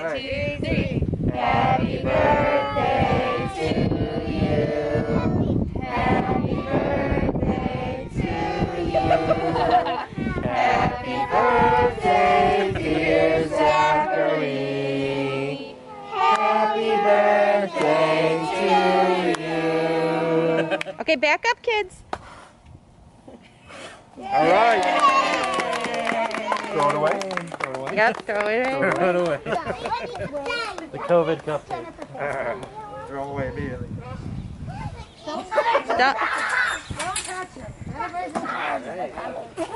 One, two, three. Happy birthday to you. Happy birthday to you. Happy birthday, dear Zachary. Happy birthday to you. Okay, back up, kids. All right. Throw it away. Throw it away. Yep, throw it Throw it away. The COVID cupcake. Throw it away immediately. Stop. Emmy, I like